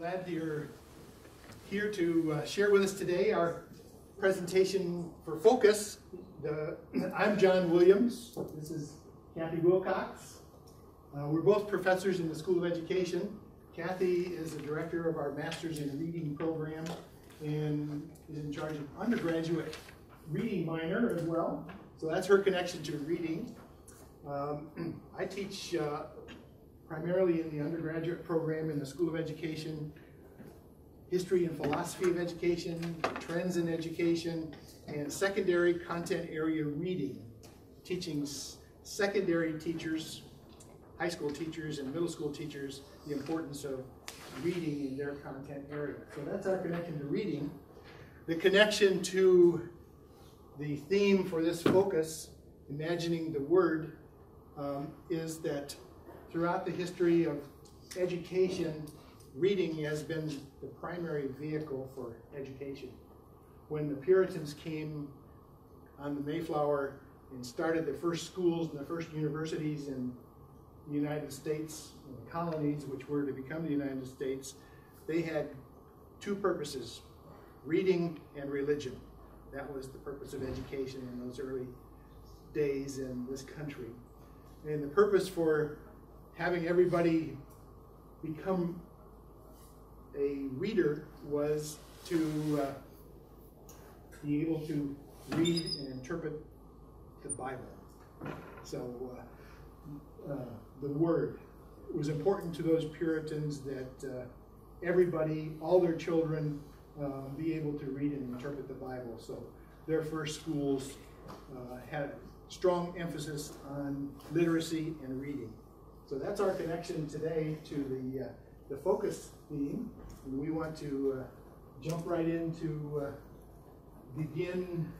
glad you're here to uh, share with us today our presentation for Focus. The, I'm John Williams. This is Kathy Wilcox. Uh, we're both professors in the School of Education. Kathy is the director of our Masters in Reading program and is in charge of undergraduate reading minor as well. So that's her connection to reading. Um, I teach uh, primarily in the undergraduate program in the School of Education, history and philosophy of education, trends in education, and secondary content area reading, teaching secondary teachers, high school teachers and middle school teachers the importance of reading in their content area. So that's our connection to reading. The connection to the theme for this focus, imagining the word, um, is that throughout the history of education, reading has been the primary vehicle for education. When the Puritans came on the Mayflower and started the first schools and the first universities in the United States, the colonies which were to become the United States, they had two purposes, reading and religion. That was the purpose of education in those early days in this country. And the purpose for having everybody become a reader was to uh, be able to read and interpret the Bible. So uh, uh, the Word was important to those Puritans that uh, everybody, all their children, uh, be able to read and interpret the Bible. So their first schools uh, had strong emphasis on literacy and reading. So that's our connection today to the, uh, the focus theme. And we want to uh, jump right into uh, begin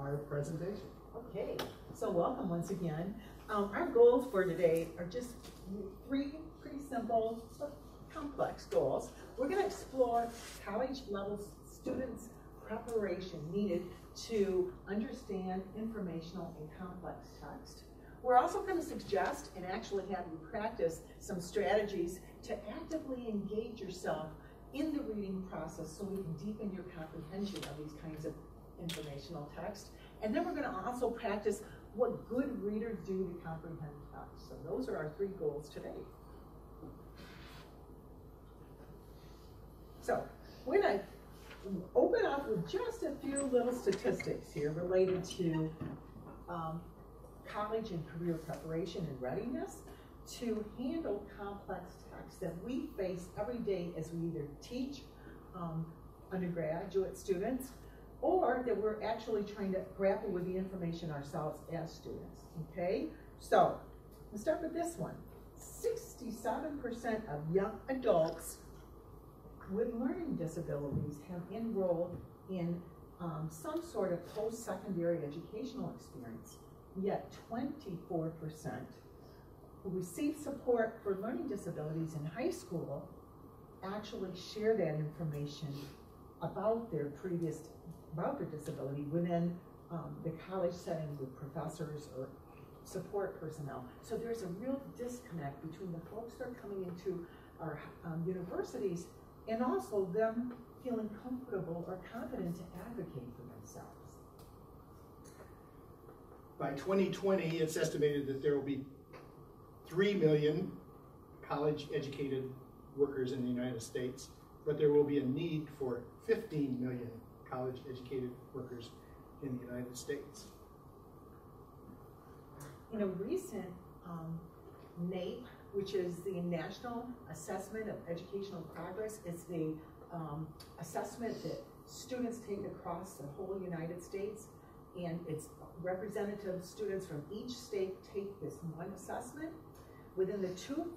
our presentation. Okay, so welcome once again. Um, our goals for today are just three pretty simple but complex goals. We're going to explore college level students' preparation needed to understand informational and complex text. We're also going to suggest and actually have you practice some strategies to actively engage yourself in the reading process so we can deepen your comprehension of these kinds of informational text. And then we're going to also practice what good readers do to comprehend text. So those are our three goals today. So we're going to open up with just a few little statistics here related to um, college and career preparation and readiness to handle complex texts that we face every day as we either teach um, undergraduate students or that we're actually trying to grapple with the information ourselves as students, okay? So, let's start with this one. 67% of young adults with learning disabilities have enrolled in um, some sort of post-secondary educational experience, yet 24% who receive support for learning disabilities in high school actually share that information about their previous, about their disability within um, the college setting with professors or support personnel. So there's a real disconnect between the folks that are coming into our um, universities and also them feeling comfortable or confident to advocate for themselves. By 2020, it's estimated that there will be 3 million college educated workers in the United States, but there will be a need for 15 million college educated workers in the United States. In a recent um, NAEP which is the National Assessment of Educational Progress. It's the um, assessment that students take across the whole United States, and it's representative students from each state take this one assessment. Within the two,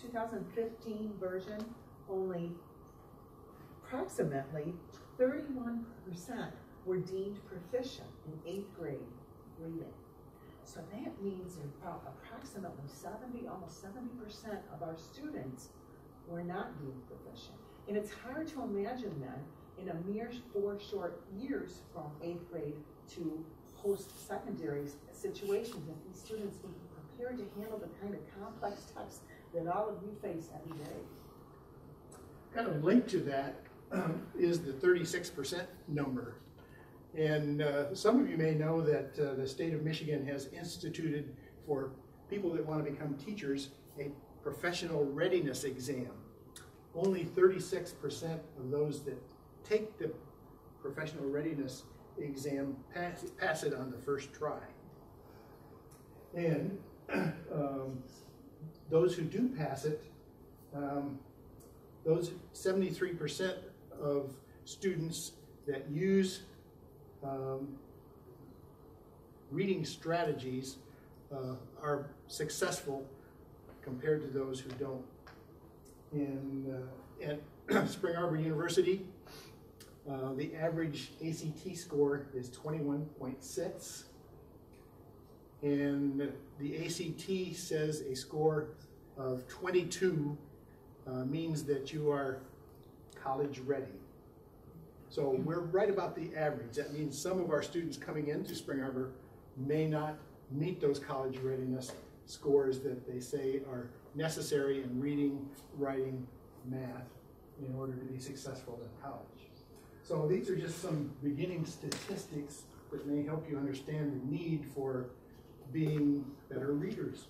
2015 version, only approximately 31% were deemed proficient in eighth grade reading. So that means about approximately 70, almost 70% of our students were not deemed proficient. And it's hard to imagine then, in a mere four short years from eighth grade to post-secondary situations, that these students would be prepared to handle the kind of complex text that all of you face every day. kind of linked to that is the thirty-six percent number. And uh, some of you may know that uh, the state of Michigan has instituted for people that want to become teachers a professional readiness exam. Only thirty-six percent of those that take the professional readiness exam pass, pass it on the first try. And um, those who do pass it, um, those seventy-three percent of students that use um, reading strategies uh, are successful compared to those who don't. In, uh, at Spring Arbor University, uh, the average ACT score is 21.6. And the ACT says a score of 22 uh, means that you are college ready. So we're right about the average. That means some of our students coming into Spring Arbor may not meet those college readiness scores that they say are necessary in reading, writing, math in order to be successful in college. So these are just some beginning statistics that may help you understand the need for being better readers.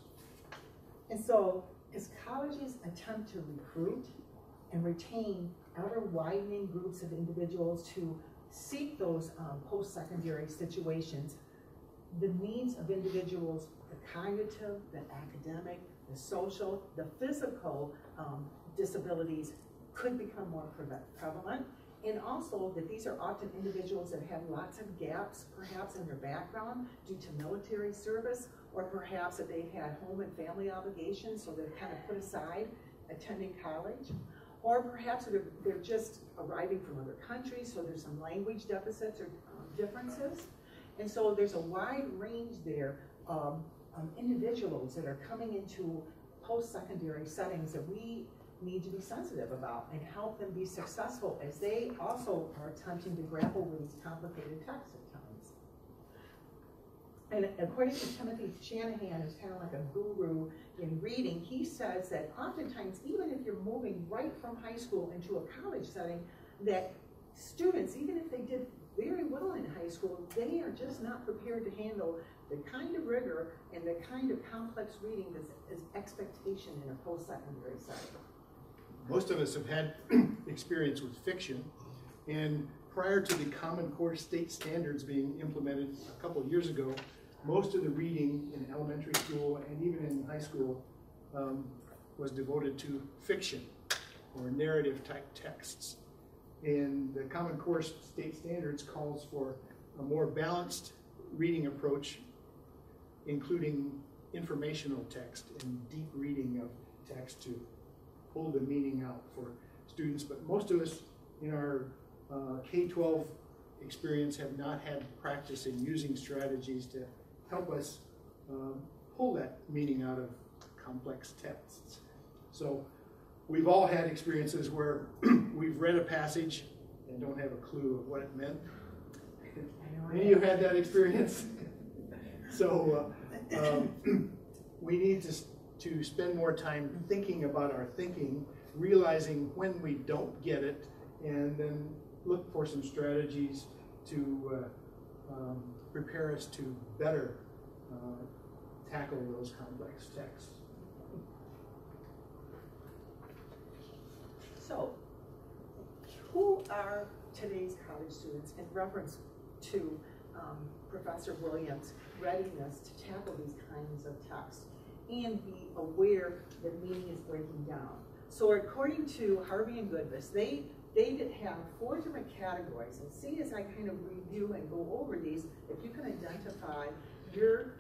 And so, as colleges attempt to recruit and retain ever widening groups of individuals to seek those um, post-secondary situations, the needs of individuals, the cognitive, the academic, the social, the physical um, disabilities could become more prevalent. And also that these are often individuals that have lots of gaps perhaps in their background due to military service, or perhaps that they've had home and family obligations, so they're kind of put aside attending college. Or perhaps they're, they're just arriving from other countries, so there's some language deficits or um, differences. And so there's a wide range there of um, individuals that are coming into post-secondary settings that we need to be sensitive about and help them be successful as they also are attempting to grapple with these complicated texts at times. And according to Timothy Shanahan, who's kind of like a guru in reading, he says that oftentimes, even if you're moving right from high school into a college setting, that students, even if they did very well in high school, they are just not prepared to handle the kind of rigor and the kind of complex reading that's expectation in a post-secondary setting. Most of us have had experience with fiction, and prior to the Common Core state standards being implemented a couple of years ago, most of the reading in elementary school and even in high school um, was devoted to fiction or narrative type texts. And the Common Core state standards calls for a more balanced reading approach, including informational text and deep reading of text to pull the meaning out for students. But most of us in our uh, K-12 experience have not had practice in using strategies to help us um, pull that meaning out of complex texts. So we've all had experiences where we've read a passage and don't have a clue of what it meant. Any of you had that experience? so uh, um, we need to, to spend more time thinking about our thinking, realizing when we don't get it, and then look for some strategies to uh, um, prepare us to better uh, tackle those complex texts. So, who are today's college students in reference to um, Professor Williams' readiness to tackle these kinds of texts and be aware that meaning is breaking down? So according to Harvey and Goudvis, they they have four different categories and see as I kind of review and go over these, if you can identify your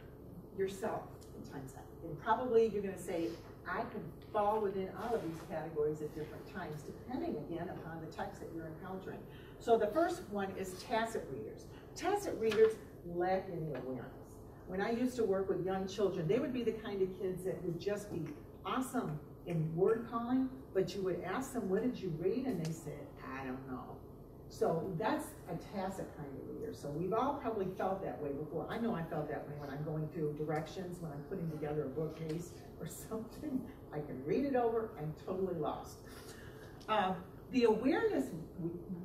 yourself in times and probably you're going to say I can fall within all of these categories at different times, depending again upon the text that you're encountering. So the first one is tacit readers. Tacit readers lack any awareness. When I used to work with young children, they would be the kind of kids that would just be awesome in word calling, but you would ask them, what did you read? And they said, I don't know. So that's a tacit kind of reader. So we've all probably felt that way before. I know I felt that way when I'm going through directions, when I'm putting together a bookcase or something. I can read it over, I'm totally lost. Uh, the awareness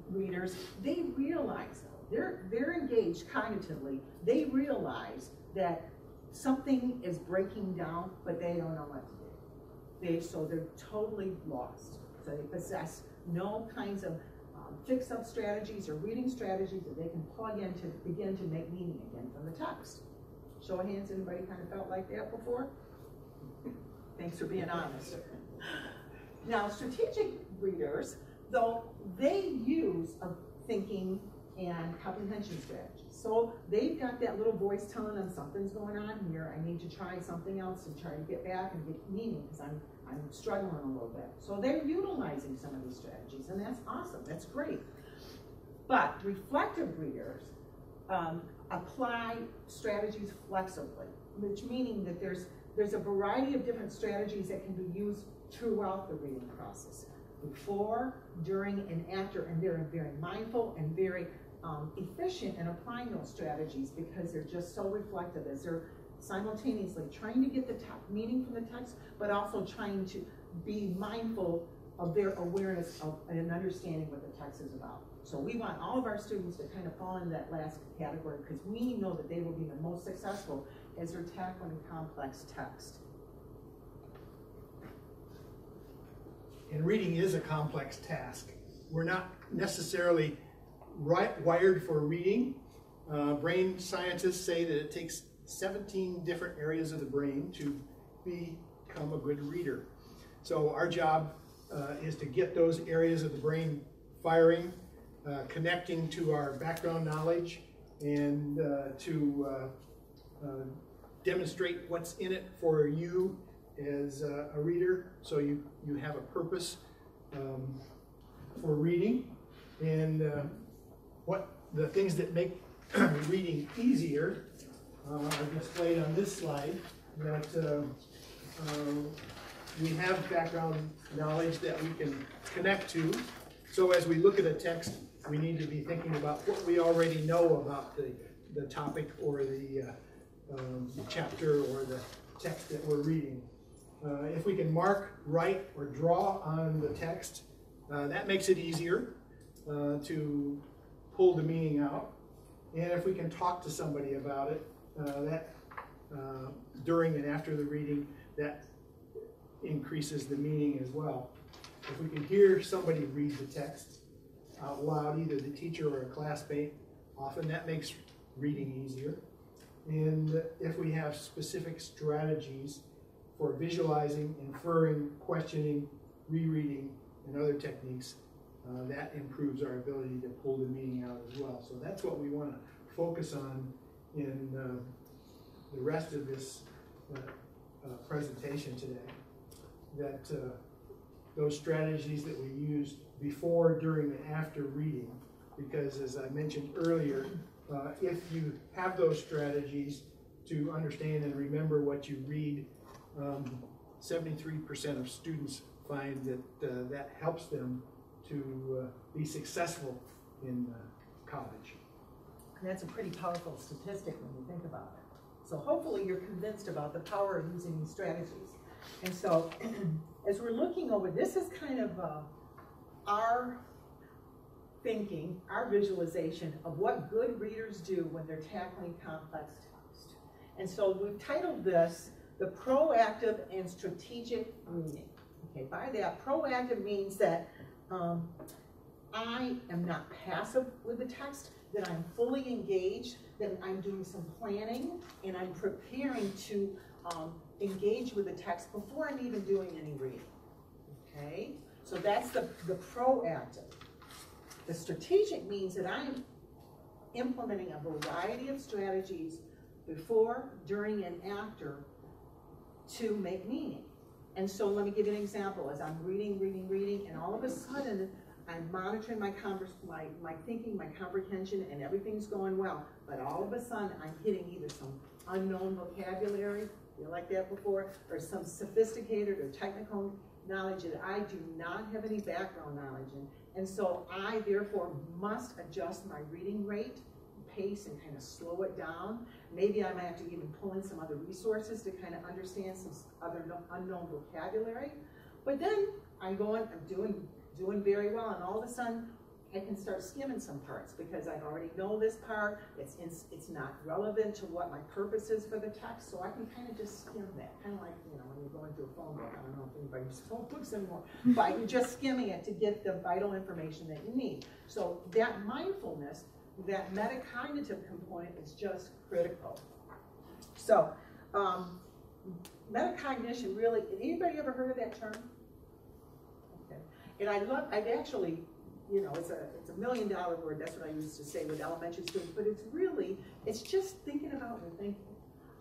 readers, they realize, they're, they're engaged cognitively, they realize that something is breaking down, but they don't know what to do. They, so they're totally lost. So they possess no kinds of um, fix-up strategies or reading strategies that they can plug in to begin to make meaning again from the text. Show of hands, anybody kind of felt like that before? Thanks for being honest. Now, strategic readers, though they use a thinking and comprehension strategy. So they've got that little voice telling them something's going on here. I need to try something else and try to get back and get meaning because I'm I'm struggling a little bit. So they're utilizing some of these strategies, and that's awesome. That's great. But reflective readers um, apply strategies flexibly, which meaning that there's there's a variety of different strategies that can be used throughout the reading process, before, during, and after, and they're very mindful and very um, efficient in applying those strategies because they're just so reflective as they're simultaneously trying to get the meaning from the text, but also trying to be mindful of their awareness of and understanding what the text is about. So we want all of our students to kind of fall in that last category because we know that they will be the most successful as they're tackling complex text. And reading is a complex task. We're not necessarily right, wired for reading. Uh, brain scientists say that it takes 17 different areas of the brain to become a good reader. So our job uh, is to get those areas of the brain firing, uh, connecting to our background knowledge, and uh, to uh, uh, demonstrate what's in it for you as a reader, so you, you have a purpose um, for reading, and what the things that make reading easier uh, are displayed on this slide that uh, uh, we have background knowledge that we can connect to. So as we look at a text, we need to be thinking about what we already know about the, the topic or the uh, um, chapter or the text that we're reading. Uh, if we can mark, write, or draw on the text, uh, that makes it easier to pull the meaning out. And if we can talk to somebody about it, uh, that uh, during and after the reading, that increases the meaning as well. If we can hear somebody read the text out loud, either the teacher or a classmate, often that makes reading easier. And if we have specific strategies for visualizing, inferring, questioning, rereading, and other techniques, uh, that improves our ability to pull the meaning out as well. So that's what we want to focus on in uh, the rest of this uh, uh, presentation today. That those strategies that we used before, during, and after reading, because as I mentioned earlier, if you have those strategies to understand and remember what you read, 73% um, of students find that that helps them to uh, be successful in college. That's a pretty powerful statistic when you think about it. So hopefully you're convinced about the power of using these strategies. And so as we're looking over, this is kind of uh, our thinking, our visualization of what good readers do when they're tackling complex text. And so we've titled this the proactive and strategic reading. Okay, by that, proactive means that um, I am not passive with the text, that I'm fully engaged, that I'm doing some planning, and I'm preparing to um, engage with the text before I'm even doing any reading. Okay? So that's the, the proactive. The strategic means that I'm implementing a variety of strategies before, during, and after to make meaning. And so let me give you an example. As I'm reading, reading, reading, and all of a sudden I'm monitoring my, converse, my, my thinking, my comprehension, and everything's going well. But all of a sudden, I'm hitting either some unknown vocabulary, you like that before, or some sophisticated or technical knowledge that I do not have any background knowledge in. And so I therefore must adjust my reading rate, pace, and kind of slow it down. Maybe I might have to even pull in some other resources to kind of understand some other unknown vocabulary. But then I'm going, I'm doing doing very well, and all of a sudden, I can start skimming some parts, because I already know this part, it's, it's, it's not relevant to what my purpose is for the text, so I can kind of just skim that, kind of like, you know, when you're going through a phone book, I don't know if anybody uses phone books anymore, but you're just skimming it to get the vital information that you need. So that mindfulness, that metacognitive component is just critical. So, um, metacognition really, anybody ever heard of that term? Okay. And I love, I've actually, you know, it's a, it's a million dollar word, that's what I used to say with elementary students, but it's really, it's just thinking about your thinking.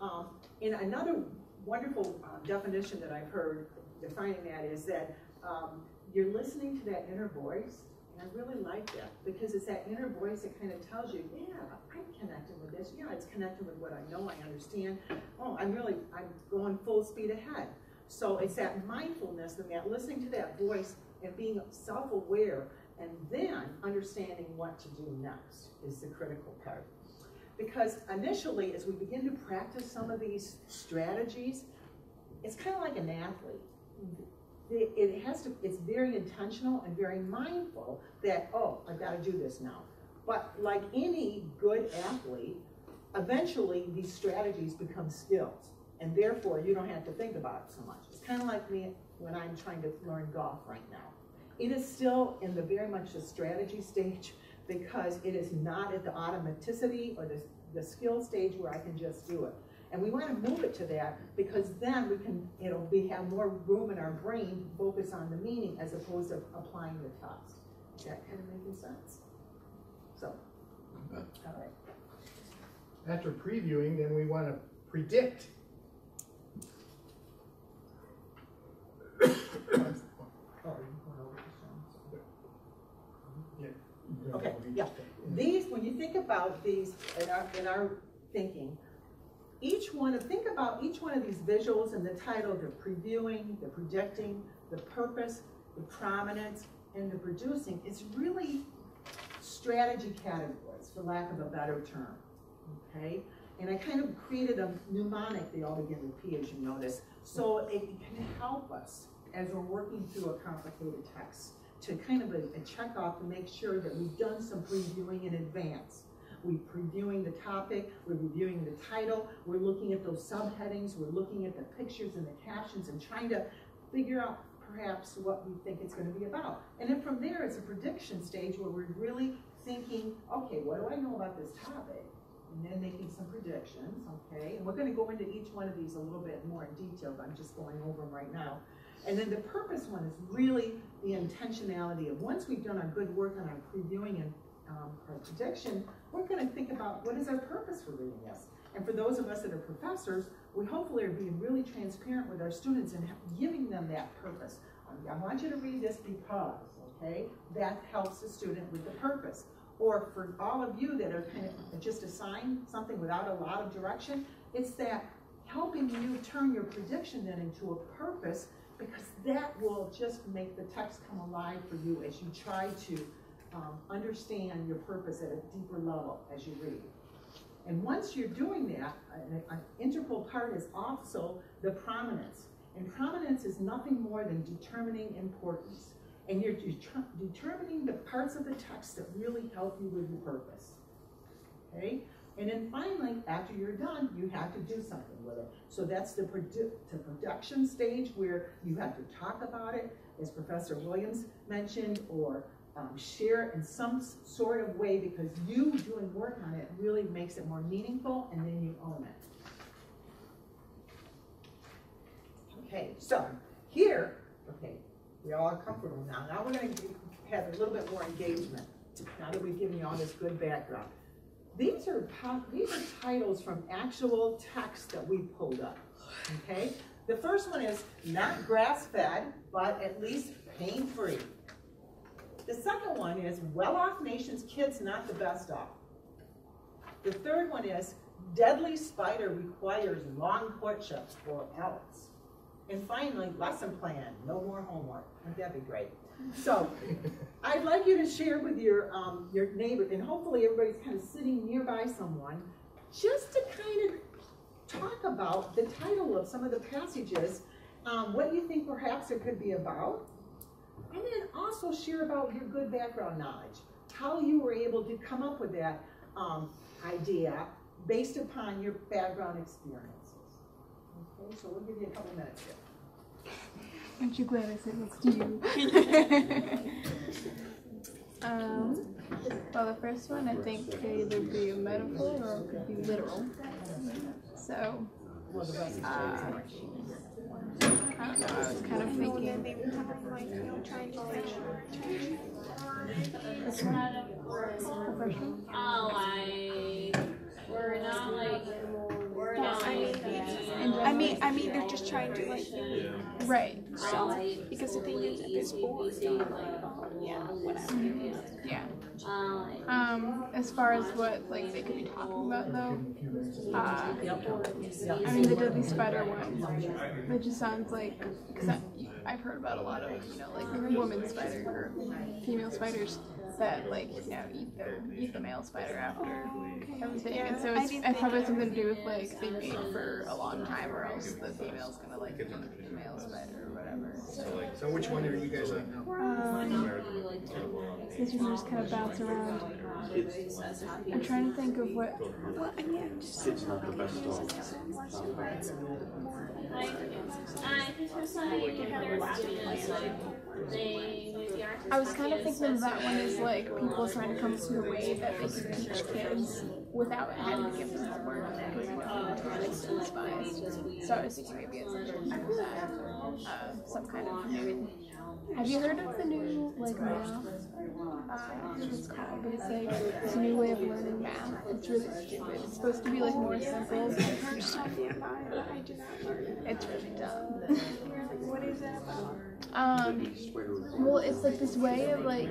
Um, and another wonderful uh, definition that I've heard defining that is that um, you're listening to that inner voice, I really like that because it's that inner voice that kind of tells you, yeah, I'm connecting with this. Yeah, it's connecting with what I know, I understand. Oh, I'm really, I'm going full speed ahead. So it's that mindfulness and that listening to that voice and being self-aware and then understanding what to do next is the critical part. Because initially, as we begin to practice some of these strategies, it's kind of like an athlete. It, has to, it's very intentional and very mindful that, oh, I've got to do this now. But like any good athlete, eventually these strategies become skills. And therefore, you don't have to think about it so much. It's kind of like me when I'm trying to learn golf right now. It is still in the very much the strategy stage because it is not at the automaticity or the, the skill stage where I can just do it. And we want to move it to that because then we can, you know, we have more room in our brain to focus on the meaning as opposed to applying the text. Is that kind of making sense? So, all right. After previewing, then we want to predict. Are you going over this, John? Okay, yeah. These, when you think about these in our, in our thinking, each one of, think about each one of these visuals and the title, the previewing, the projecting, the purpose, the prominence, and the producing, it's really strategy categories, for lack of a better term, okay? And I kind of created a mnemonic, they all begin with P as you notice, so it can help us as we're working through a complicated text to kind of a, a check off to make sure that we've done some previewing in advance. We're previewing the topic, we're reviewing the title, we're looking at those subheadings, we're looking at the pictures and the captions and trying to figure out perhaps what we think it's going to be about. And then from there, it's a prediction stage where we're really thinking, okay, what do I know about this topic? And then making some predictions, okay? And we're going to go into each one of these a little bit more in detail, but I'm just going over them right now. And then the purpose one is really the intentionality of once we've done our good work on our previewing and um, we're going to think about what is our purpose for reading this. And for those of us that are professors, we hopefully are being really transparent with our students and giving them that purpose. I want you to read this because, okay, that helps the student with the purpose. Or for all of you that are kind of just assigned something without a lot of direction, it's that helping you turn your prediction then into a purpose because that will just make the text come alive for you as you try to um, understand your purpose at a deeper level as you read. And once you're doing that, an, an integral part is also the prominence. And prominence is nothing more than determining importance. And you're det determining the parts of the text that really help you with your purpose. Okay? And then finally, after you're done, you have to do something with it. So that's the, produ the production stage where you have to talk about it, as Professor Williams mentioned, or um, share it in some sort of way because you doing work on it really makes it more meaningful and then you own it. Okay, so here, okay, we all are comfortable now. Now we're going to have a little bit more engagement now that we've given you all this good background. These are these are titles from actual text that we pulled up. Okay, the first one is not grass-fed, but at least pain-free. The second one is well-off nations, kids not the best off. The third one is deadly spider requires long courtships for else. And finally, lesson plan, no more homework. Wouldn't that be great? So, I'd like you to share with your um, your neighbor, and hopefully everybody's kind of sitting nearby someone, just to kind of talk about the title of some of the passages. Um, what do you think perhaps it could be about? And then also share about your good background knowledge, how you were able to come up with that um, idea based upon your background experiences. Okay, so we'll give you a couple minutes here. Aren't you glad I said next to you? um, well, the first one I think could either be a metaphor or it could be literal. So, Well, the rest is uh, I don't know. I was kind of thinking. It's kind of The one? like we're not like we're not like I mean, I mean, they're just trying to like Right. it because the thing is, if it's bored, yeah, whatever. Yeah. um, Um, as far as what like they could be talking about though, uh, I mean the Deadly Spider one, that just sounds like because I've heard about a lot of you know like women spider or female spiders that like you know eat their eat the male spider after everything, and so I it's didn't probably something to do with like they mate for a long time or else the female's gonna like eat the male spider or whatever. So, So which one are you guys on now? um, because you just kind of bounce around. I'm trying to think of what Well, I mean, I'm just It's not the best dog. Like I like was kind of thinking that one as like people trying to come with a way that they could teach kids without having to give them homework because it's biased. So I was thinking maybe it's like uh, some kind of. Have you heard of the new like math? Uh, I don't know what it's called, but it's like it's a new way of learning math. It's really stupid. It's supposed to be like more simple. I've heard something about but I do not know. It's really dumb. What is it about? Um, well, it's like this way of like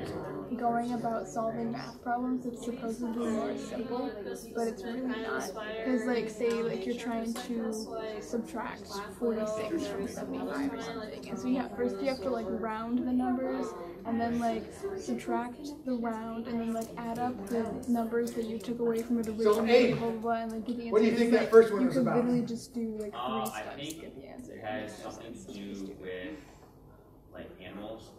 going about solving math problems that's supposedly more simple, but it's really not. Because like say like you're trying to subtract 46 from 75 or something, and so yeah, first you have to like round the numbers, and then like subtract the round, and then like add up the numbers that you took away from it originally, Abe, blah blah blah, and then get the answer. what do you think that like, first one you was could about? literally just do like three Uh, steps to get the answer. it has something to do with like animals and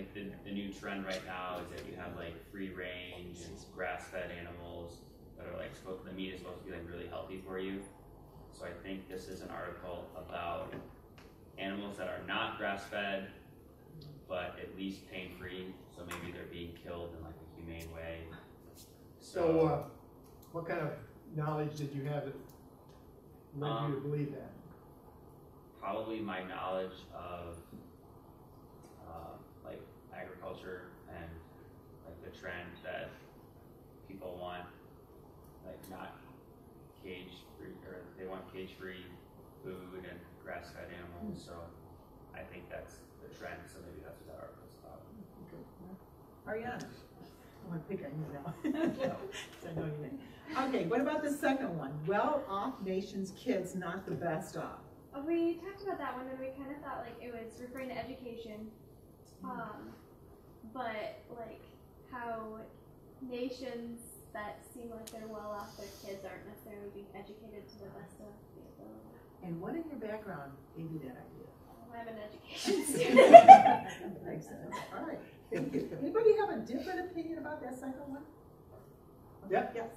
like the, the new trend right now is that you have like free range and grass-fed animals that are like supposed the meat is supposed to be like really healthy for you. So I think this is an article about animals that are not grass-fed but at least pain-free. So maybe they're being killed in like a humane way. So, uh, what kind of knowledge did you have that led you to Um, believe that? probably my knowledge of agriculture and like the trend that people want like not cage free or they want cage free food and grass fed animals. So I think that's the trend. So maybe that's what that article's about. Ariana? Oh, I think I know now. I know your name. Okay, what about the second one? Well-off nations' kids not the best off. Uh, We talked about that one and we kind of thought like it was referring to education, um, but like how nations that seem like they're well off, their kids aren't necessarily being educated to the best of the ability. And what in your background gave you that idea? I'm an education student. Makes sense. All right. Anybody have a different opinion about that second one? Yep. Yes.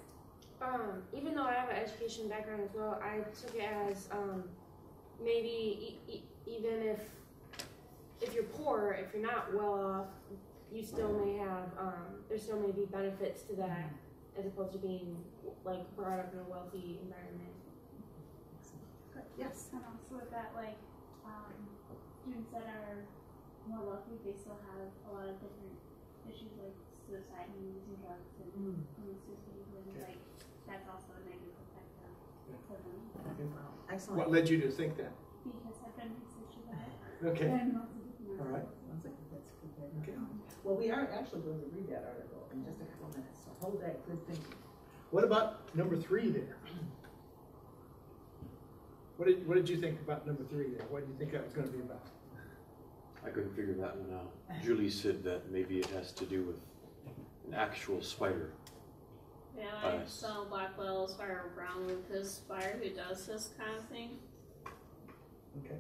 Um, even though I have an education background as well, I took it as um, maybe e- e- even if if you're poor, if you're not well off, you still may have um, there still may be benefits to that as opposed to being like brought up in a wealthy environment. Yes. and also with that, like um, students that are more wealthy, they still have a lot of different issues like suicide and using drugs and Mm. promiscuity, and like that's also a negative effect on to them. Wow. What Excellent. led you to think that? Because I've done research about it. Okay, And lots of different all right. Sounds like that's good Okay. Background. Well, we are actually going to read that article in just a couple minutes, so hold that good thinking. What about number three there? What did, what did you think about number three there? What did you think that was gonna be about? I couldn't figure that one out. Julie said that maybe it has to do with an actual spider. yeah, I Nice. saw Blackwell Spiral Brown with his spider who does this kind of thing. Okay.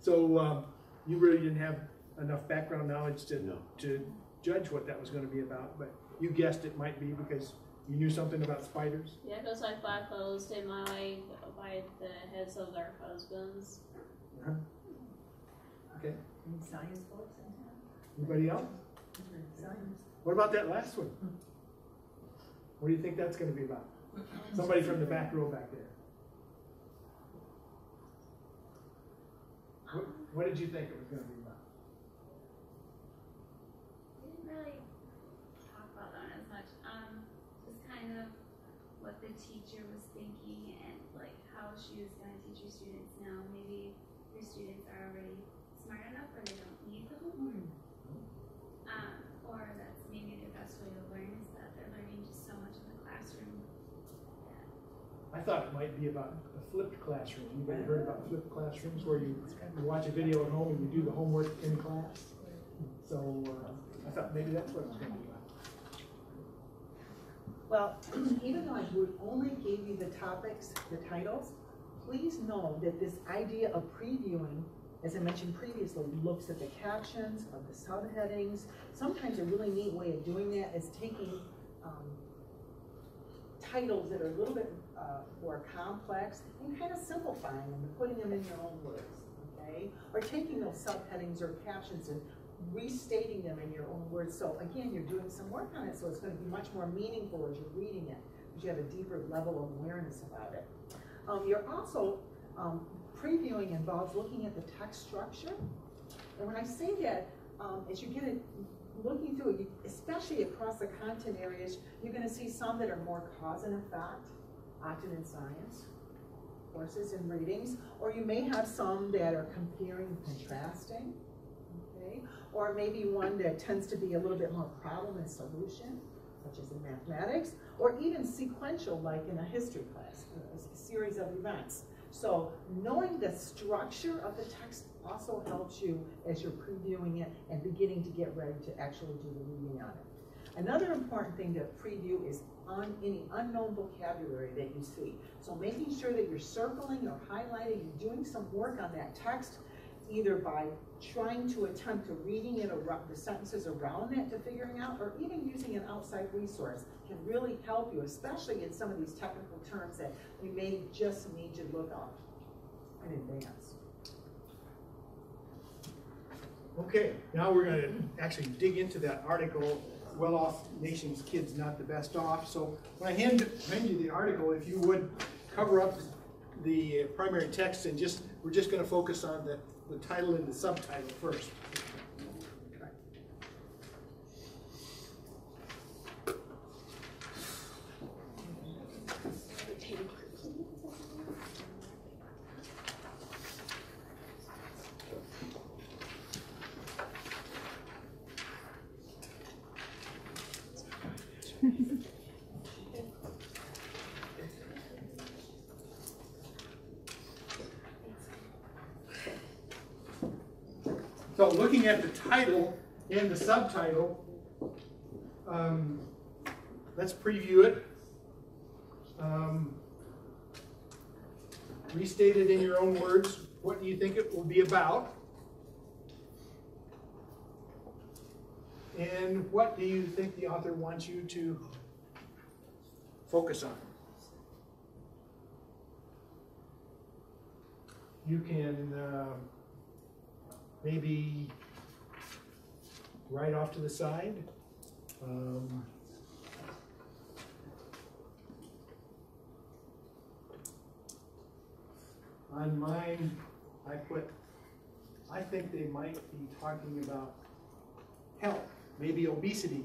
So, um, you really didn't have enough background knowledge to, No. to judge what that was gonna be about, but you guessed it might be because you knew something about spiders. Yeah, because like black clothes they might bite the heads of their husbands. Uh-huh. Okay, Any science books in town? anybody else? Science. What about that last one? What do you think that's gonna be about? Somebody from the back row back there. What, what did you think it was gonna be about? We didn't really talk about that as much. Um, just kind of what the teacher was thinking and like how she was gonna teach her students now. Maybe your students are already smart enough or they don't need the homework. Um, or that's maybe the best way to learn is that they're learning just so much in the classroom. I thought it might be about a flipped classroom. Anybody heard about flipped classrooms where you, you watch a video at home and you do the homework in class? So, uh, I thought maybe that's what be about. Well, even though I would only gave you the topics, the titles, please know that this idea of previewing, as I mentioned previously, looks at the captions of the subheadings. Sometimes a really neat way of doing that is taking, um, titles that are a little bit, uh, more complex and kind of simplifying them and putting them in your own words, okay? Or taking those subheadings or captions and restating them in your own words. So again, you're doing some work on it, so it's gonna be much more meaningful as you're reading it, because you have a deeper level of awareness about it. Um, you're also, um, previewing involves looking at the text structure. And when I say that, um, as you get it, looking through it, especially across the content areas, you're gonna see some that are more cause and effect, often in science, courses and readings, or you may have some that are comparing and contrasting, okay? Or maybe one that tends to be a little bit more problem and solution, such as in mathematics, or even sequential, like in a history class, a series of events. So knowing the structure of the text also helps you as you're previewing it and beginning to get ready to actually do the reading on it. Another important thing to preview is on any unknown vocabulary that you see. So making sure that you're circling or highlighting, you're doing some work on that text, either by trying to attempt to reading it the sentences around it to figuring out, or even using an outside resource can really help you, especially in some of these technical terms that we may just need to look up in advance. Okay, now we're gonna actually dig into that article, Well-Off Nations Kids Not the Best Off. So when I hand, hand you the article, if you would cover up the primary text and just, we're just gonna focus on the, the title and the subtitle first. So looking at the title and the subtitle, um, let's preview it. Um, restate it in your own words. What do you think it will be about? And what do you think the author wants you to focus on? You can uh, maybe right off to the side. Um, on mine, I put, I think they might be talking about health, maybe obesity.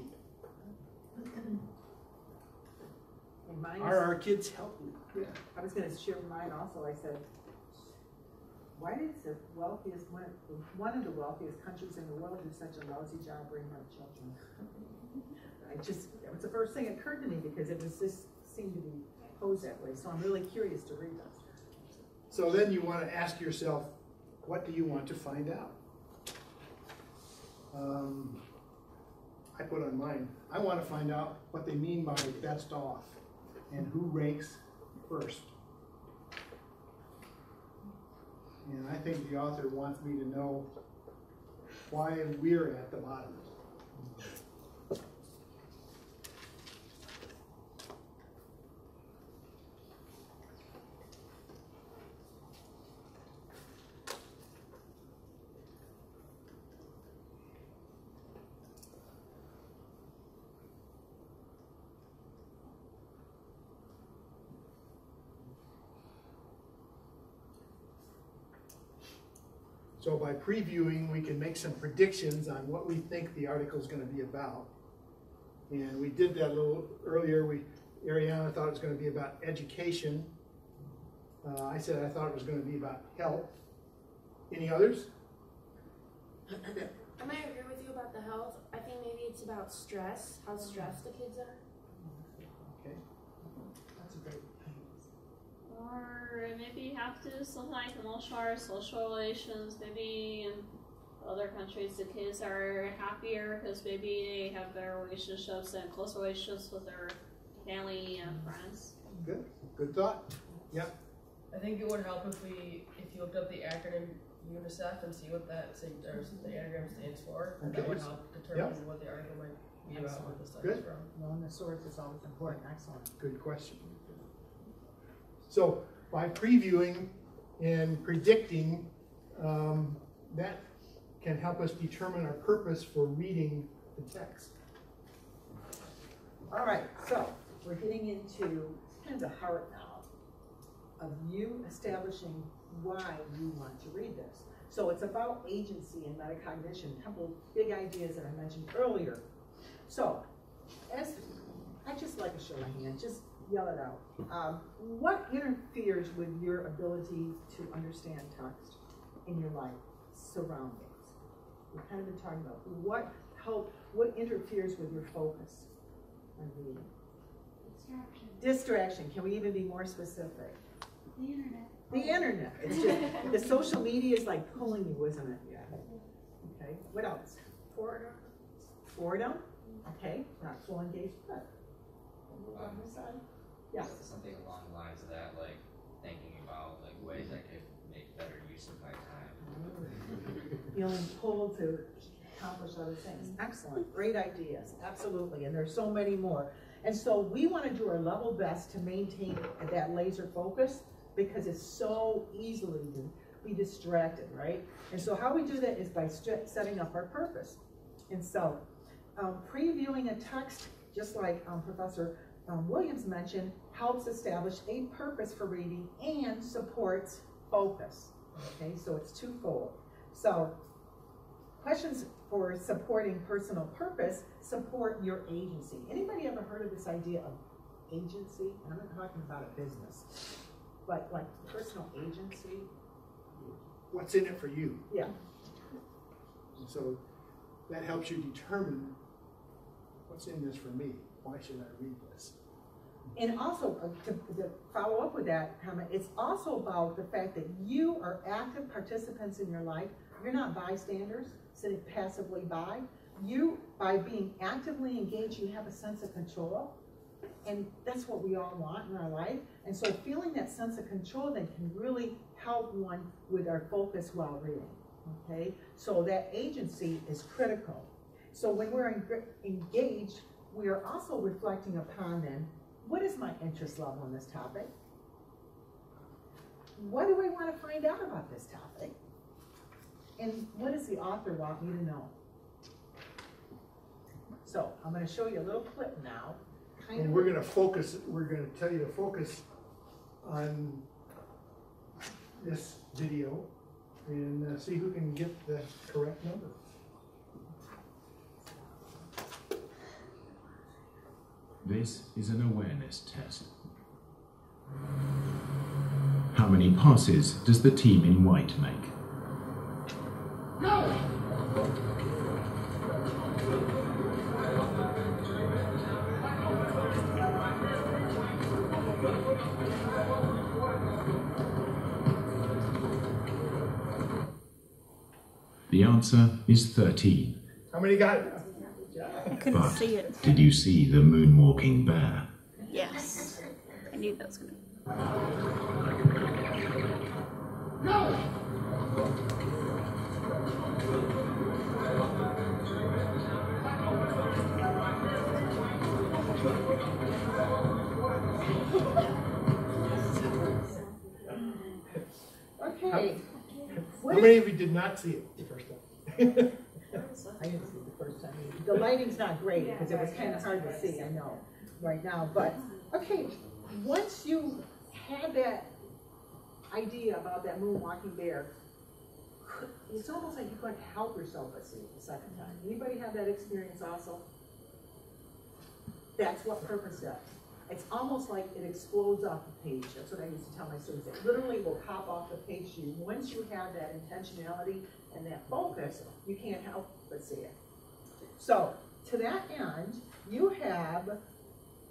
Mine is- Are our kids healthy? Yeah, I was gonna share mine also, I said, why does the wealthiest, one, one of the wealthiest countries in the world do such a lousy job bringing up children? I just, that was the first thing that occurred to me, because it was just, seemed to be posed that way, so I'm really curious to read that. So then you want to ask yourself, what do you want to find out? Um, I put on mine, I want to find out what they mean by best off and who ranks first. And I think the author wants me to know why we're at the bottom. So by previewing, we can make some predictions on what we think the article is going to be about. And we did that a little earlier. We, Ariana thought it was going to be about education. Uh, I said I thought it was going to be about health. Any others? I might agree with you about the health. I think maybe it's about stress, how stressed the kids are. Okay. That's a great Or maybe you have to something like emotional social relations. Maybe in other countries the kids are happier because maybe they have better relationships and close relationships with their family and friends. Good. Good thought. Yep. I think it would help if we, if you looked up the acronym UNICEF and see what that, say, or the anagram stands for. and That would help determine what the article might be about, what the study's Good. from. Knowing the source is always important, excellent. Good question. So by previewing and predicting, um, that can help us determine our purpose for reading the text. All right, so we're getting into kind of the heart now of you establishing why you want to read this. So it's about agency and metacognition, a couple big ideas that I mentioned earlier. So, as I just like to show my hand, just yell it out. Um, what interferes with your ability to understand text in your life surroundings? We've kind of been talking about what help, what interferes with your focus on reading? Distraction. Distraction. Can we even be more specific? The internet. The internet. It's just the social media is like pulling you, isn't it? Yeah. Okay. What else? Boredom. Boredom. Okay. Not full engaged. Good. Move on this side. Yeah. Something along the lines of that, like thinking about like ways I could make better use of my time. Feeling pulled to accomplish other things. Excellent. Great ideas. Absolutely. And there's so many more. And so we want to do our level best to maintain that laser focus because it's so easily to be distracted, right? And so how we do that is by st- setting up our purpose. And so um, previewing a text, just like um, Professor um, Williams mentioned, helps establish a purpose for reading and supports focus. Okay, so it's twofold. So questions for supporting personal purpose support your agency. Anybody ever heard of this idea of agency? And I'm not talking about a business, but like personal agency. What's in it for you? Yeah. And so that helps you determine what's in this for me. Why should I read this? And also, uh, to, to follow up with that comment, it's also about the fact that you are active participants in your life. You're not bystanders sitting passively by. You, by being actively engaged, you have a sense of control. And that's what we all want in our life. And so feeling that sense of control then can really help one with our focus while reading. Okay? So that agency is critical. So when we're engaged, we are also reflecting upon then what is my interest level in this topic? What do I want to find out about this topic? And what does the author want me to know? So I'm going to show you a little clip now. Kind And we're gonna focus, we're gonna tell you to focus on this video and uh, see who can get the correct number. This is an awareness test. How many passes does the team in white make? The answer is 13. How many got? I couldn't but see it. Did you see the moonwalking bear? Yes. I knew that was going to. No! How, how many of you did not see it the first time? the first time. either. The lighting's not great, because it was kind of hard to see, I know, right now, but, okay, once you had that idea about that moonwalking bear, it's almost like you couldn't help yourself but see it the second time. Anybody have that experience also? That's what purpose does. It's almost like it explodes off the page. That's what I used to tell my students. It literally will pop off the page to you. Once you have that intentionality and that focus, you can't help but see it. So, to that end, you have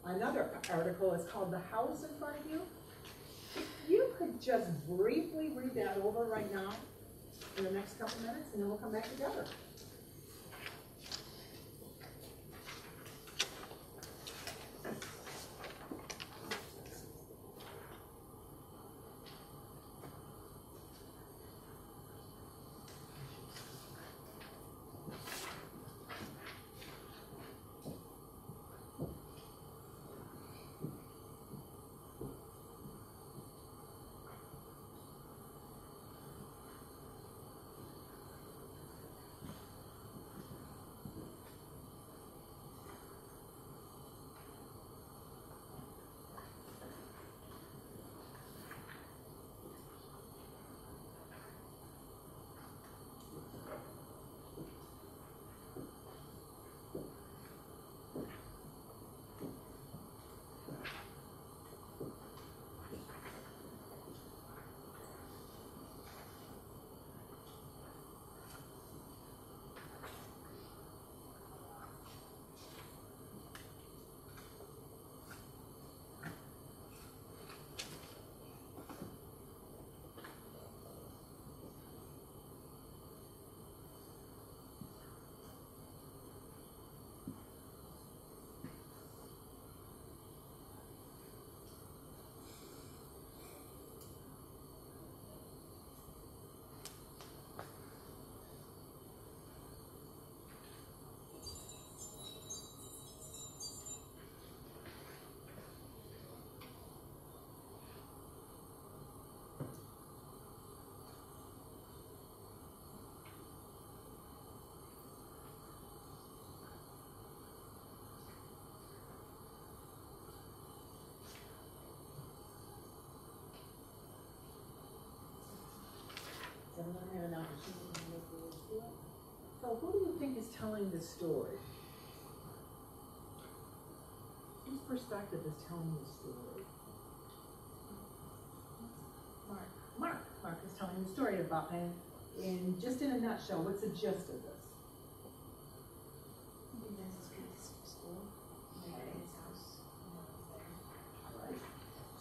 another article. It's called The House in front of you. If you could just briefly read that over right now in the next couple minutes, and then we'll come back together. Does everyone have an opportunity to look through it? So who do you think is telling the story? Whose perspective is telling the story? Mark. Mark. Mark is telling the story about, and, and just in a nutshell, what's the gist of this?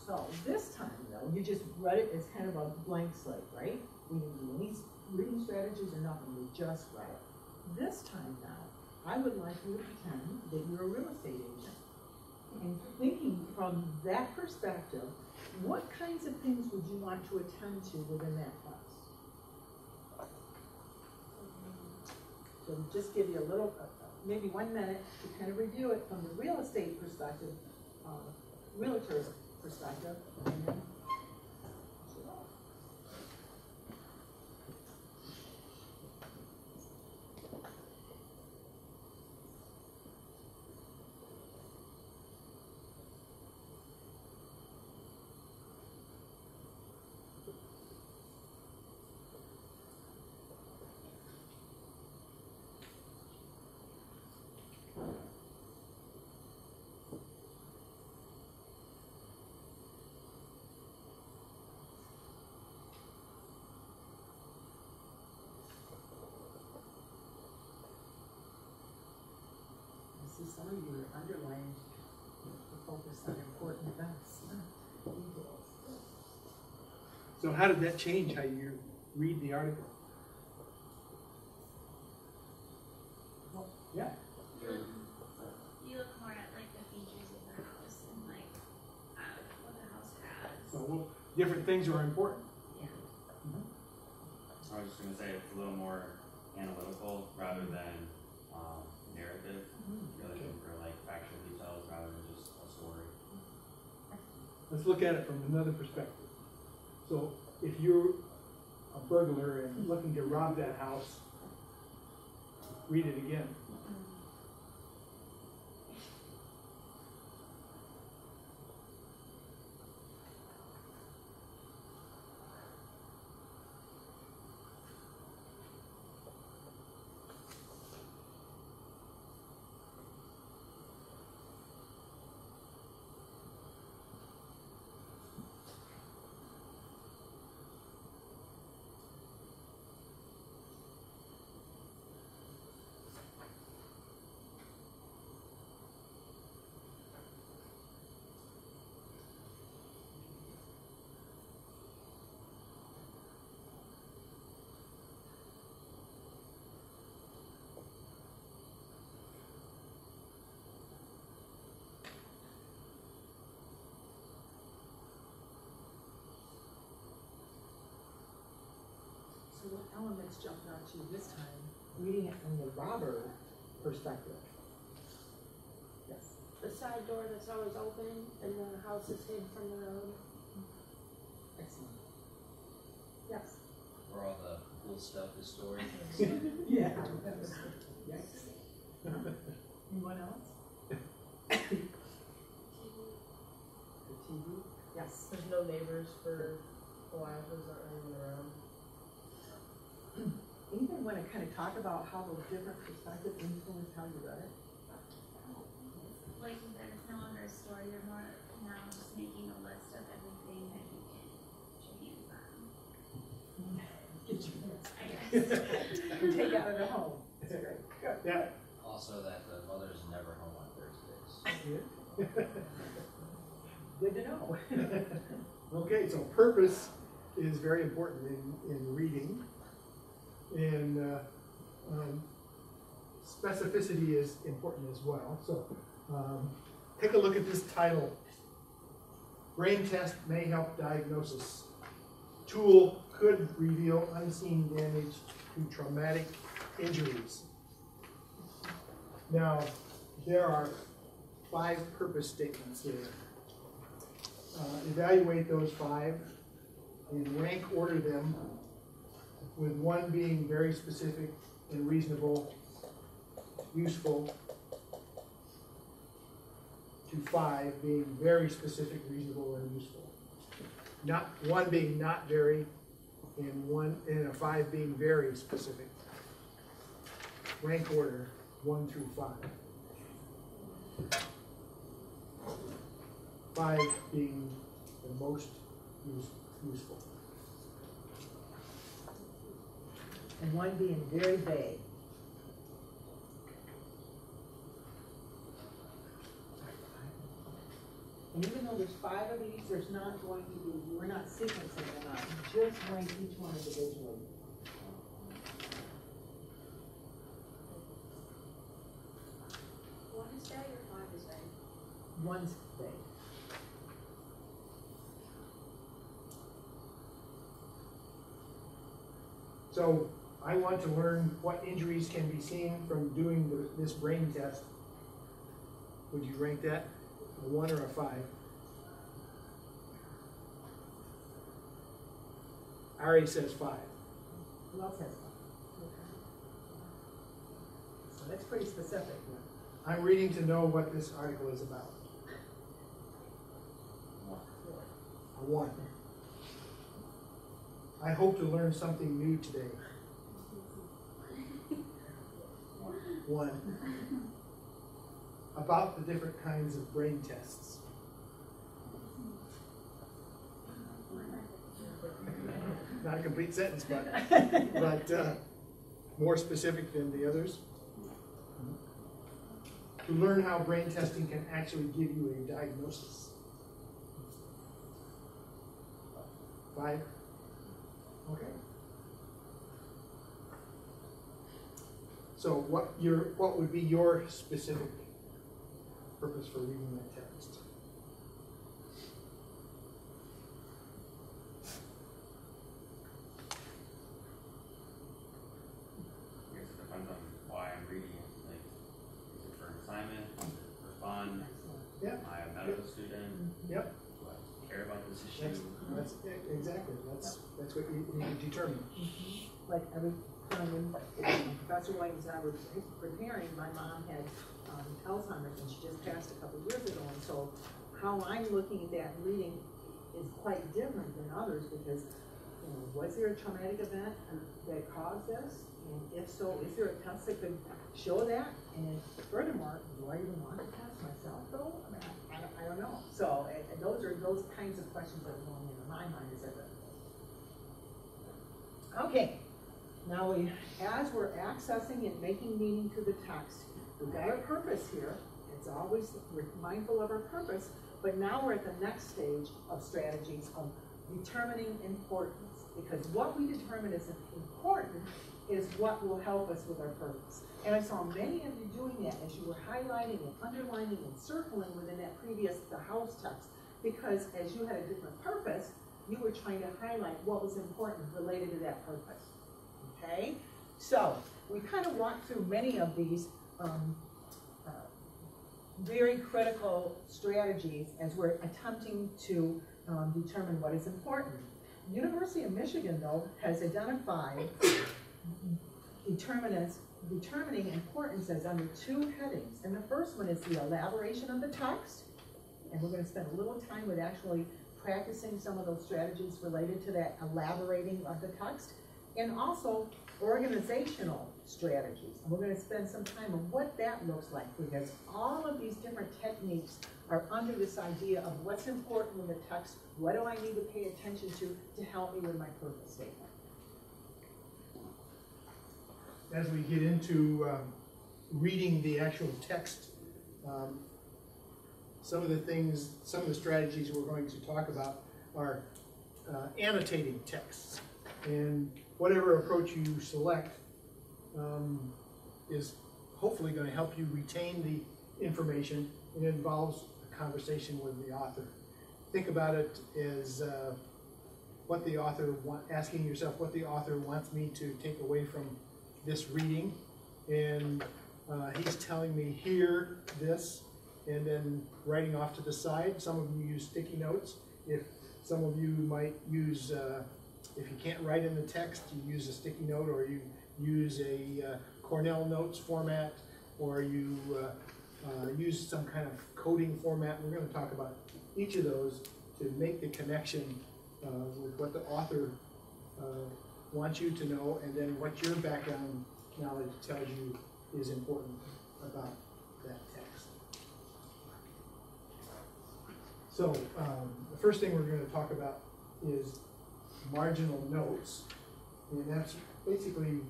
So this time though, you just read it as kind of a blank slate, right? Didn't do any reading strategies or nothing, we just read it. This time now, I would like you to pretend that you're a real estate agent. And thinking from that perspective, what kinds of things would you want to attend to within that class? So just give you a little, uh, maybe one minute to kind of review it from the real estate perspective, uh, realtor's perspective, and then I see some of you are underlined to focus on important events. details. So how did that change how you read the article? Well, Yeah, You look more at like the features of the house and like uh, what the house has. So what different things are important? Yeah. I was just gonna say it's a little more analytical rather than um, narrative. You're looking for like factual details rather than just a story. Let's look at it from another perspective. So if you're a burglar and looking to rob that house, read it again. So what elements jumped out to you this time, reading it from the robber perspective? Yes. The side door that's always open and the house is hid from the road. Excellent. Yes. Where all the cool stuff is stored. Yeah. Yes. Anyone else? The TV? Yes. There's no neighbors for a while, there's not anyone around. Even when it kind of talk about how those different perspectives influence how you read it? Like that it's no longer a story, you're more now just making a list of everything that you can choose from. Get you I guess. Take out of the home. That's great. Good. Yeah. Also that the mother's never home on Thursdays. Good to know. Okay, so purpose is very important in, in reading. And uh, um, specificity is important as well. So um, take a look at this title. Brain test may help diagnosis. Tool could reveal unseen damage to traumatic injuries. Now, there are five purpose statements here. Uh, evaluate those five and rank order them with one being very specific and reasonable, useful, to five being very specific, reasonable, and useful. Not one being not very, and one and a five being very specific. Rank order one through five. Five being the most use- useful. And one being very vague. And even though there's five of these, there's not going to be, we're not sequencing them out, just rank each one individually. One is vague or five is vague? One's vague. So I want to learn what injuries can be seen from doing the, this brain test. Would you rank that a one or a five? Ari says five. Who else has one? So that's pretty specific. I'm reading to know what this article is about. A one. I hope to learn something new today. One. About the different kinds of brain tests. Not a complete sentence, but, but uh, more specific than the others. To learn how brain testing can actually give you a diagnosis. Five? Okay. So what your, what would be your specific purpose for reading that text? I guess it depends on why I'm reading it, like, is it for an assignment, is it for fun? Yeah. Am I a medical student? Mm-hmm. Yep. Do I care about this issue? That's, exactly, that's, that's what you need to determine. Mm-hmm. Like every time um, Professor White and I were preparing, my mom had um, Alzheimer's and she just passed a couple years ago. And so how I'm looking at that reading is quite different than others because, you know, was there a traumatic event that caused this? And if so, is there a test that could show that? And furthermore, do I even want to test myself though? I mean, I, I, don't, I don't know. So those are those kinds of questions that are going into my mind as I read. Okay, now we, as we're accessing and making meaning to the text, we've got our purpose here. It's always, we're mindful of our purpose, but now we're at the next stage of strategies of determining importance. Because what we determine is important is what will help us with our purpose. And I saw many of you doing that as you were highlighting and underlining and circling within that previous, the house text. Because as you had a different purpose, you were trying to highlight what was important related to that purpose. Okay? So, we kind of walked through many of these um, uh, very critical strategies as we're attempting to um, determine what is important. University of Michigan, though, has identified determinants, determining importance as under two headings. And the first one is the elaboration of the text, and we're going to spend a little time with actually practicing some of those strategies related to that elaborating of the text, and also organizational strategies. And we're going to spend some time on what that looks like because all of these different techniques are under this idea of what's important in the text, what do I need to pay attention to to help me with my purpose statement. As we get into um, reading the actual text, um, some of the things, some of the strategies we're going to talk about are uh, annotating texts. And whatever approach you select um, is hopefully going to help you retain the information and it involves a conversation with the author. Think about it as uh, what the author want, asking yourself what the author wants me to take away from this reading, and uh, he's telling me here this, and then writing off to the side. Some of you use sticky notes. If some of you might use uh, if you can't write in the text, you use a sticky note or you use a uh, Cornell Notes format or you uh, uh, use some kind of coding format. We're going to talk about each of those to make the connection uh, with what the author uh, wants you to know and then what your background knowledge tells you is important about that text. So um, the first thing we're going to talk about is marginal notes. And that's basically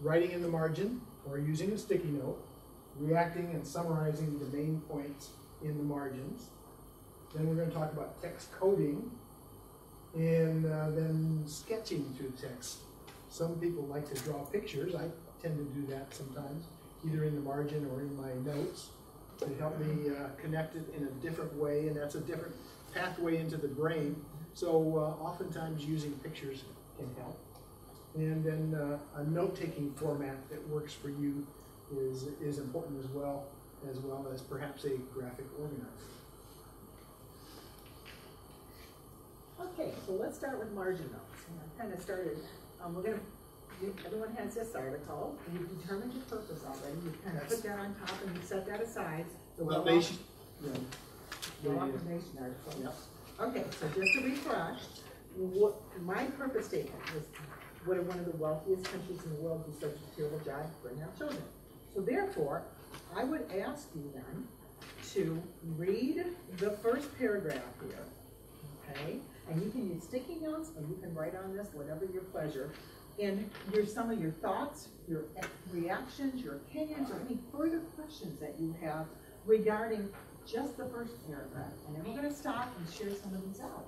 writing in the margin or using a sticky note, reacting and summarizing the main points in the margins. Then we're going to talk about text coding and uh, then sketching through text. Some people like to draw pictures. I tend to do that sometimes, either in the margin or in my notes to help me uh, connect it in a different way, and that's a different pathway into the brain so uh, oftentimes using pictures can help. And then uh, a note-taking format that works for you is, is important as well, as well as perhaps a graphic organizer. Okay, so let's start with margin notes. And I kind of started, um, we're gonna, you, everyone has this article, and you've determined your purpose already, you kind of put that on top and you set that aside. The Well, well, they yeah. the Yeah, law yeah. information article. Yep. Okay, so just to refresh, what, my purpose statement was, what are one of the wealthiest countries in the world do such a terrible job bringing up children? So therefore, I would ask you then to read the first paragraph here, okay? And you can use sticky notes, or you can write on this, whatever your pleasure. And your, some of your thoughts, your reactions, your opinions, or any further questions that you have regarding just the first paragraph. And then we're gonna stop and share some of these out.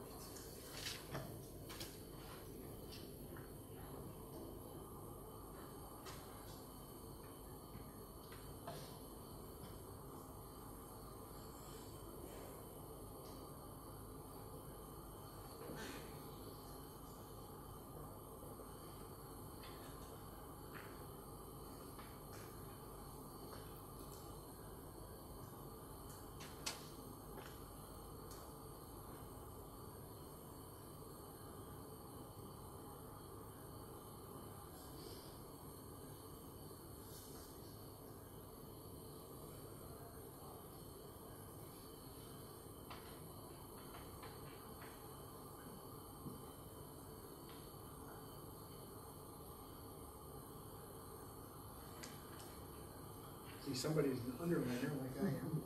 See, somebody's an underliner like I am.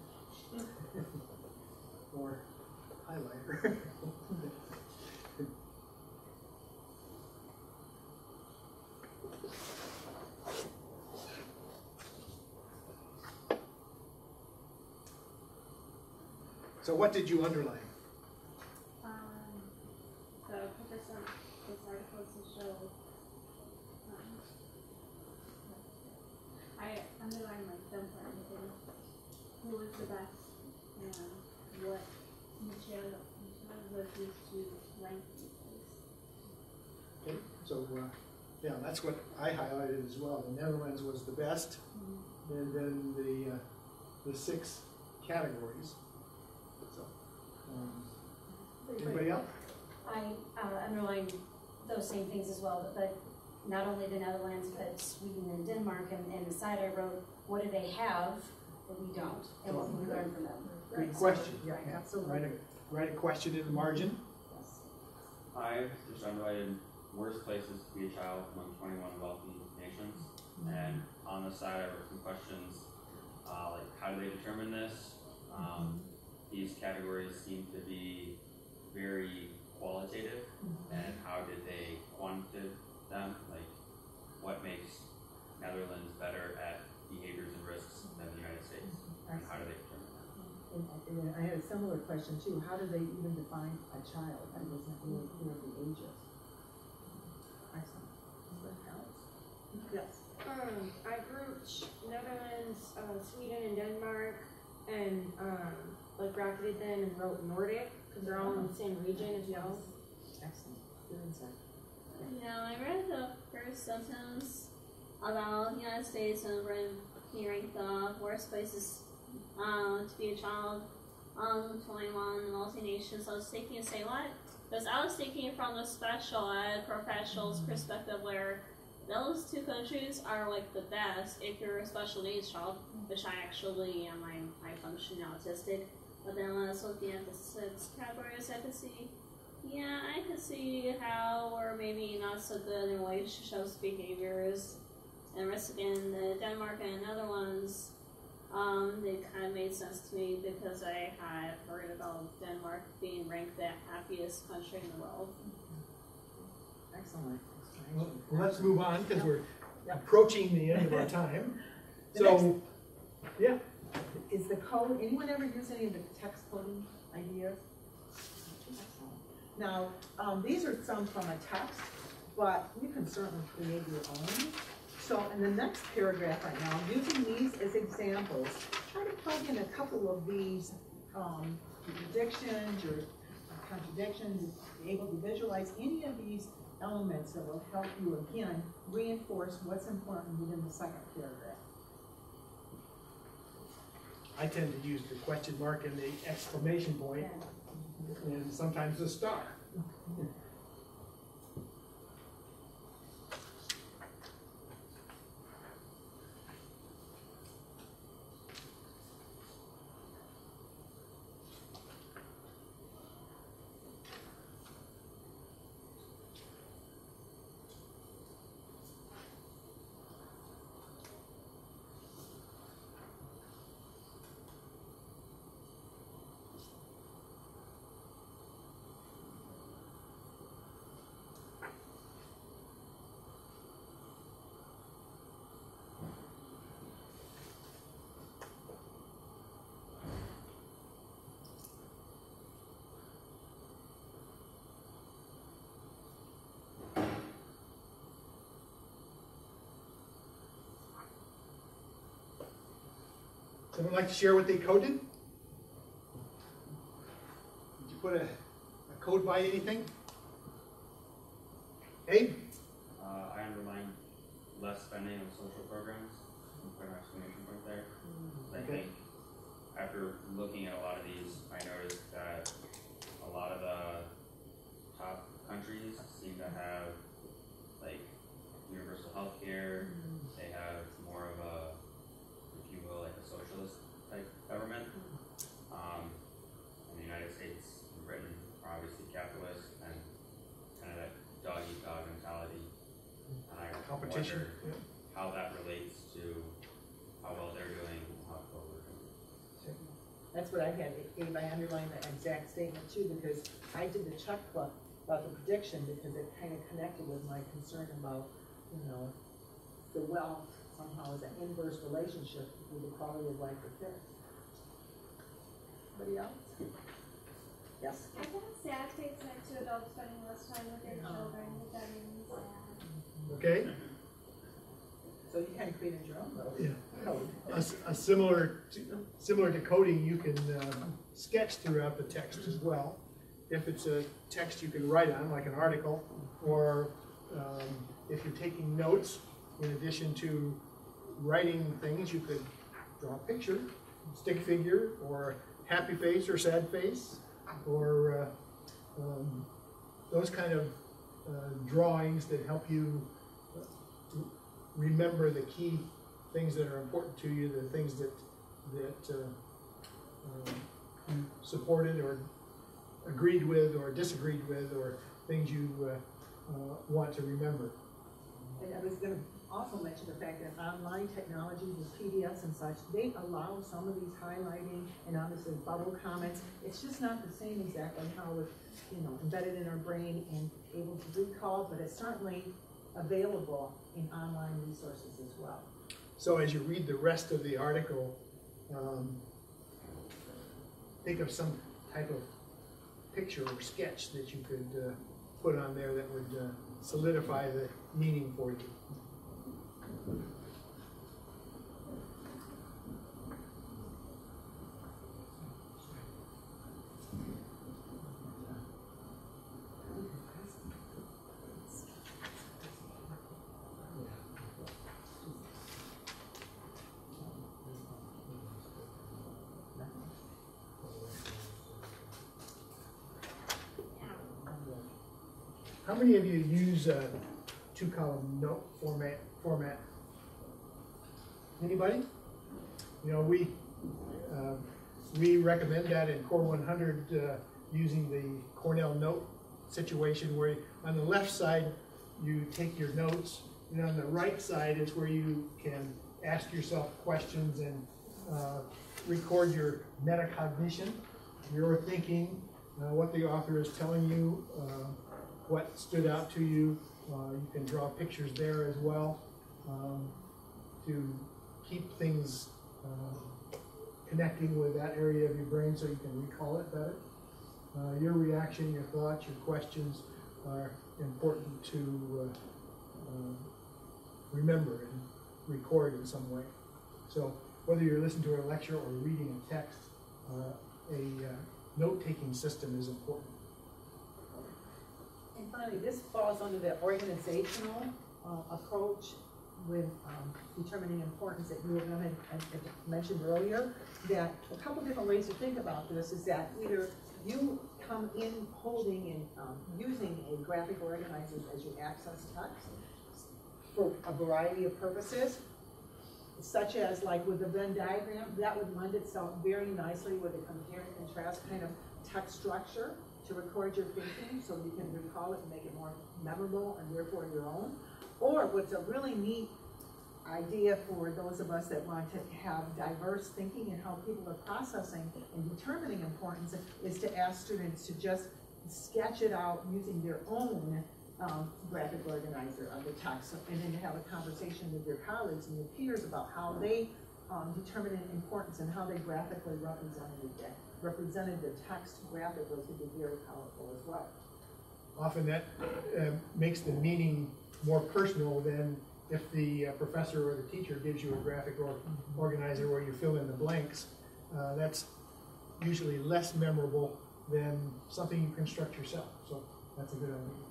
Or highlighter. So what did you underline? Um, the purpose of this article is to show, um, I underlined like them for everything, who was the best, and what material, material was used to rank these things. Okay, so, uh, yeah, that's what I highlighted as well. The Netherlands was the best, and then the, uh, the six categories. So, um, Anybody else? I uh, underlined those same things as well, but, but not only the Netherlands, but Sweden and Denmark, and, and the side I wrote, what do they have that we don't, and what can we learn from them? Good question. Yeah, absolutely. Write a, write a question in the margin. Yes. I just underlined worst places to be a child among twenty-one wealthy nations. And on the side, I wrote some questions, uh, like how do they determine this? Um, these categories seem to be very qualitative, and how did they quantify them? Like, what makes Netherlands better at behaviors and risks than the United States? And how do they determine that? I had a similar question too, how do they even define a child? I wasn't really clear the ages. Excellent. Anybody else? Yes. Um, I grouped Netherlands, uh, Sweden, and Denmark, and um, like bracketed them and wrote Nordic because they're all in the same region as well. Excellent. Good insight. Yeah, I read the first sentence about the United States and read he ranked the worst places um, to be a child um 21 multi nations. I was thinking say what? Because I was thinking from the special ed professional's perspective where those two countries are like the best if you're a special needs child, which I actually am I'm high functioning autistic. But then was looking at the six categories I could see yeah, I could see how we're maybe not so good in relationships behaviors. And rest in the Denmark and other ones, um, they kind of made sense to me because I had heard about Denmark being ranked the happiest country in the world. Excellent. Well, let's move on because we're approaching the end of our time. So, yeah. Is the code, anyone ever use any of the text coding ideas? Now, um, these are some from a text, but you can certainly create your own. So in the next paragraph right now, using these as examples, try to plug in a couple of these um, predictions or contradictions, be able to visualize any of these elements that will help you again reinforce what's important within the second paragraph. I tend to use the question mark and the exclamation point, and sometimes a star. Someone like to share what they coded? Did you put a, a code by anything? Abe? Uh, I underlined less spending on social programs, put an exclamation point there. I Okay. think after looking at a lot of these, I noticed that a lot of the top countries seem to have like universal health care. They have more of a, if you will, like a socialist type government. Um, in the United States and Britain are obviously capitalist and kind of that dog eat dog mentality. And I Competition, wonder how that relates to how well they're doing, how well we're doing. That's what I had, Abe, I underlined that exact statement too, because I did the check club about the prediction, because it kind of connected with my concern about, you know, the wealth somehow is an inverse relationship with the quality of life for kids. Anybody else? Yes? I think sad takes next to adults spending less time with their children, which I mean, sad. Okay? So you kind of created your own little Yeah. code. A, a similar, to- similar to coding, you can um, sketch throughout the text as well. If it's a text you can write on, like an article, or um, if you're taking notes, in addition to writing things, you could draw a picture, stick figure, or happy face or sad face, or uh, um, those kind of uh, drawings that help you remember the key things that are important to you, the things that that uh, um, supported or agreed with or disagreed with, or things you uh, uh, want to remember. And I was gonna also mention the fact that online technologies with PDFs and such, they allow some of these highlighting and obviously bubble comments. It's just not the same exactly how it's, you know, embedded in our brain and able to recall, but it certainly available in online resources as well. So as you read the rest of the article, um, think of some type of picture or sketch that you could uh, put on there that would uh, solidify the meaning for you. Many of you use a two-column note format, format? Anybody? You know, we, uh, we recommend that in Core 100 uh, using the Cornell note situation where on the left side, you take your notes, and on the right side is where you can ask yourself questions and uh, record your metacognition, your thinking, uh, what the author is telling you, uh, what stood out to you. Uh, you can draw pictures there as well um, to keep things uh, connecting with that area of your brain so you can recall it better. Uh, your reaction, your thoughts, your questions are important to uh, uh, remember and record in some way. So whether you're listening to a lecture or reading a text, uh, a note-taking system is important. And finally, this falls under the organizational uh, approach with um, determining importance that you had mentioned earlier. That a couple different ways to think about this is that either you come in holding and um, using a graphic organizer as you access text for a variety of purposes, such as like with the Venn diagram, that would lend itself very nicely with a compare and contrast kind of text structure to record your thinking so you can recall it and make it more memorable and therefore your own. Or what's a really neat idea for those of us that want to have diverse thinking and how people are processing and determining importance is to ask students to just sketch it out using their own um, graphic organizer of the text and then have a conversation with your colleagues and your peers about how they um, determine importance and how they graphically represented it, represented the text graphically could be very powerful as well. Often that uh, makes the meaning more personal than if the uh, professor or the teacher gives you a graphic or organizer where you fill in the blanks. Uh, that's usually less memorable than something you construct yourself. So that's a good idea.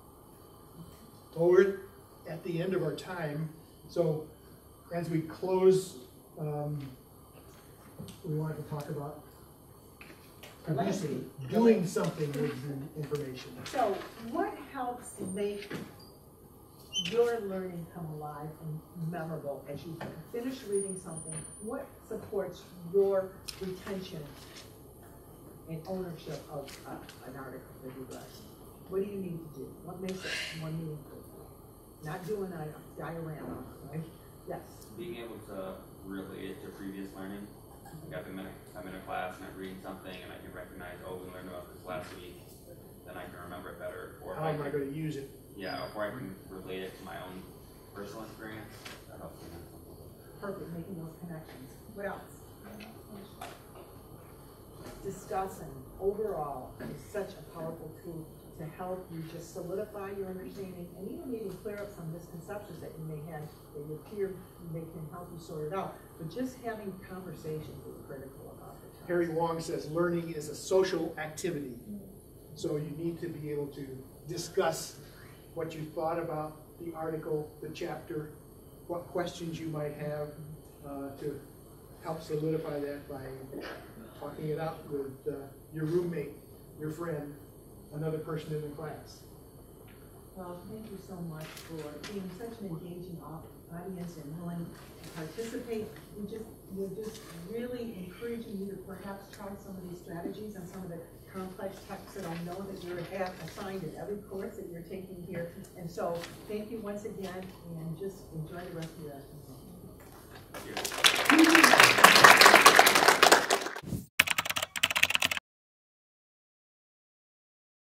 Well, we're at the end of our time. So as we close, um, we wanted to talk about publicity, doing something with the information. So what helps make your learning come alive and memorable as you finish reading something? What supports your retention and ownership of uh, an article that you read? What do you need to do? What makes it more meaningful? Not doing a diorama, right? Yes. being able to relate it to previous learning. Like I'm in a, I'm in a class and I'm reading something and I can recognize, oh, we learned about this last week, then I can remember it better. Or if How am I can- gonna use it? Yeah, or I can relate it to my own personal experience. That helps me. Perfect, making those connections. What else? Discussing overall is such a powerful tool to help you just solidify your understanding and even maybe clear up some misconceptions that you may have that your peer may can help you sort it out. But just having conversations is critical about the time. Harry Wong says learning is a social activity. So you need to be able to discuss what you thought about the article, the chapter, what questions you might have uh, to help solidify that by talking it out with uh, your roommate, your friend, another person in the class. Well, thank you so much for being such an engaging audience and willing to participate. We just, we're just really encouraging you to perhaps try some of these strategies and some of the complex texts that I know that you're have assigned in every course that you're taking here. And so, thank you once again, and just enjoy the rest of your afternoon.